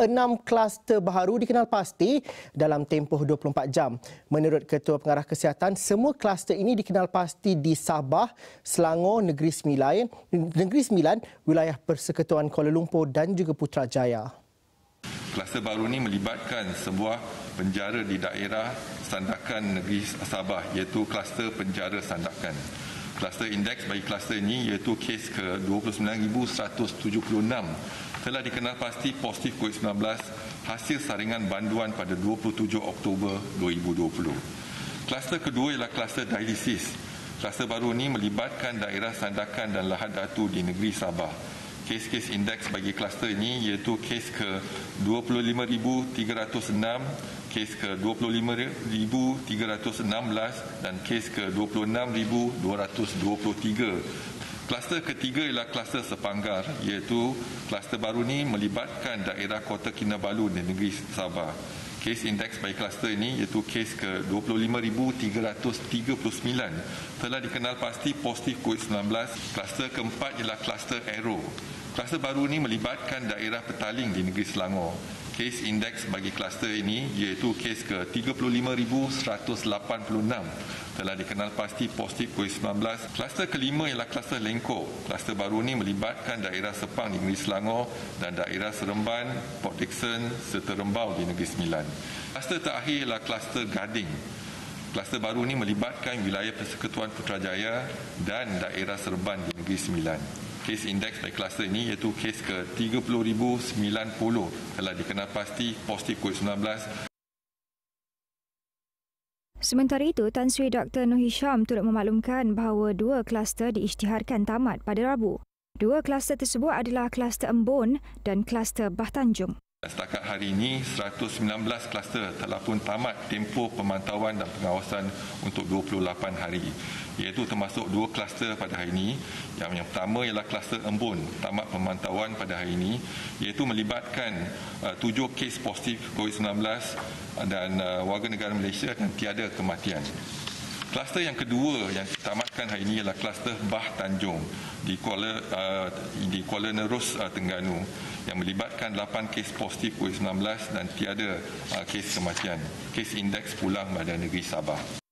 enam kluster baharu dikenal pasti dalam tempoh 24 jam. Menurut Ketua Pengarah Kesihatan, semua kluster ini dikenal pasti di Sabah, Selangor, Negeri Sembilan, Negeri Sembilan, wilayah Persekutuan Kuala Lumpur dan juga Putrajaya. Kluster baru ini melibatkan sebuah penjara di daerah Sandakan Negeri Sabah iaitu kluster penjara Sandakan. Kluster indeks bagi kluster ini iaitu kes ke 29,176 telah dikenal pasti positif COVID-19 hasil saringan banduan pada 27 Oktober 2020. Kluster kedua ialah kluster dialisis. Kluster baru ini melibatkan daerah sandakan dan lahad datu di negeri Sabah. Kes-kes indeks bagi kluster ini iaitu kes ke 25,306, kes ke 25,316 dan kes ke 26,223 Kluster ketiga ialah kluster sepanggar iaitu kluster baru ini melibatkan daerah Kota Kinabalu di negeri Sabah. Kes indeks bagi kluster ini iaitu kes ke 25,339 telah dikenal pasti positif COVID-19. Kluster keempat ialah kluster Aero. Kluster baru ini melibatkan daerah Petaling di negeri Selangor. Kes indeks bagi kluster ini iaitu kes ke 35,186 telah dikenal pasti positif COVID-19. Kluster kelima ialah kluster Lengkok. Kluster baru ini melibatkan daerah Sepang di negeri Selangor dan daerah Seremban, Port Dickson serta Rembau di negeri Sembilan. Kluster terakhir ialah kluster Gading. Kluster baru ini melibatkan wilayah Persekutuan Putrajaya dan daerah Seremban di negeri Sembilan. Kes indeks bagi kluster ini iaitu kes ke 30,090 telah dikenal pasti positif COVID-19 Sementara itu, Tan Sri Dr. Noh Hisham turut memaklumkan bahawa dua kluster diisytiharkan tamat pada Rabu. Dua kluster tersebut adalah kluster Embun dan kluster Bah Tanjung. Setakat hari ini, 119 kluster telah pun tamat tempoh pemantauan dan pengawasan untuk 28 hari. Iaitu termasuk dua kluster pada hari ini. Yang, yang pertama ialah kluster Embun, tamat pemantauan pada hari ini. Iaitu melibatkan uh, tujuh kes positif COVID-19 dan uh, warga negara Malaysia dan tiada kematian. Kluster yang kedua yang ditamatkan hari ini ialah kluster Bah Tanjung di Kuala uh, di Kuala Nerus uh, Tengganu yang melibatkan 8 kes positif COVID-19 dan tiada uh, kes kematian. Kes indeks pulang badan negeri Sabah.